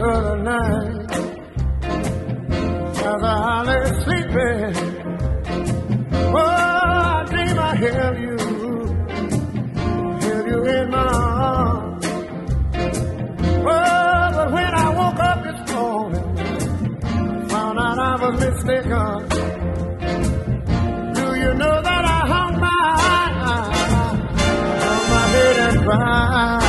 other night as I lay sleeping. Oh, I dream I held you, held you in my arms. Oh, but when I woke up this morning, found out I was mistaken. Do you know that I hung my, hung my head and cried?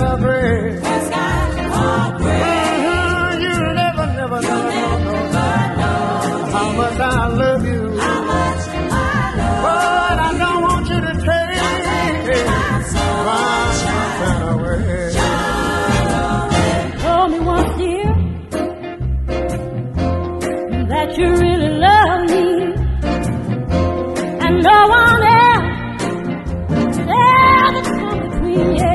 Uh-huh, how much I love you. But oh, I don't want you to take, my me once, dear, that you really love me, and no one else. Ever come between. Yeah.